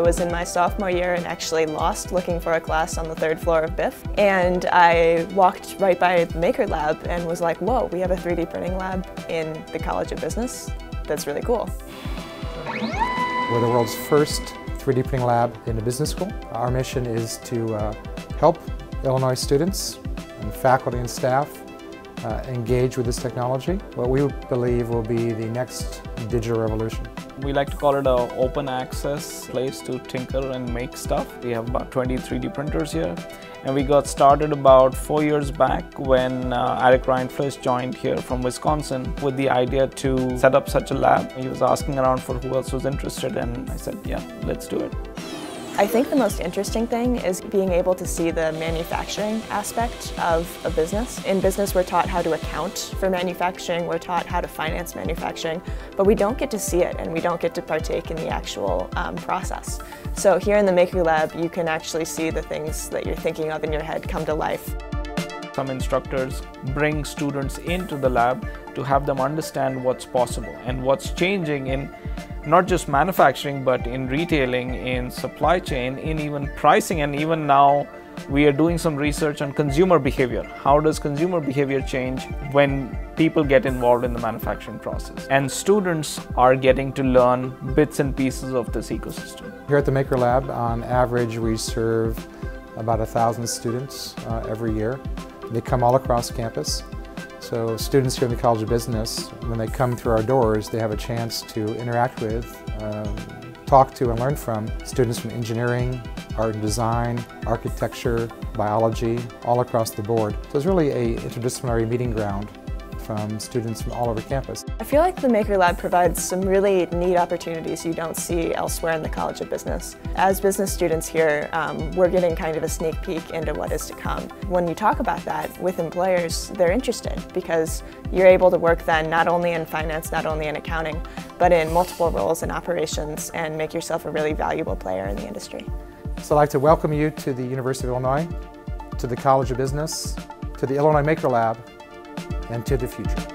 was in my sophomore year and actually lost looking for a class on the third floor of BIF. And I walked right by the Maker Lab and was like, whoa, we have a 3D printing lab in the College of Business. That's really cool. We're the world's first 3D printing lab in a business school. Our mission is to uh, help Illinois students and faculty and staff uh, engage with this technology, what we believe will be the next digital revolution. We like to call it an open access place to tinker and make stuff. We have about 20 3D printers here and we got started about four years back when uh, Aric Rindfleisch joined here from Wisconsin with the idea to set up such a lab. He was asking around for who else was interested and I said, yeah, let's do it. I think the most interesting thing is being able to see the manufacturing aspect of a business. In business, we're taught how to account for manufacturing, we're taught how to finance manufacturing, but we don't get to see it and we don't get to partake in the actual um, process. So here in the Maker Lab, you can actually see the things that you're thinking of in your head come to life. Some instructors bring students into the lab to have them understand what's possible and what's changing in not just manufacturing but in retailing, in supply chain, in even pricing and even now we are doing some research on consumer behavior. How does consumer behavior change when people get involved in the manufacturing process? And students are getting to learn bits and pieces of this ecosystem. Here at the Maker Lab, on average, we serve about a thousand students uh, every year. They come all across campus. So students here in the College of Business, when they come through our doors, they have a chance to interact with, um, talk to and learn from students from engineering, art and design, architecture, biology, all across the board. So it's really a interdisciplinary meeting ground from students from all over campus. I feel like the Maker Lab provides some really neat opportunities you don't see elsewhere in the College of Business. As business students here, um, we're getting kind of a sneak peek into what is to come. When you talk about that with employers, they're interested because you're able to work then not only in finance, not only in accounting, but in multiple roles in operations and make yourself a really valuable player in the industry. So I'd like to welcome you to the University of Illinois, to the College of Business, to the Illinois Maker Lab, and to the future.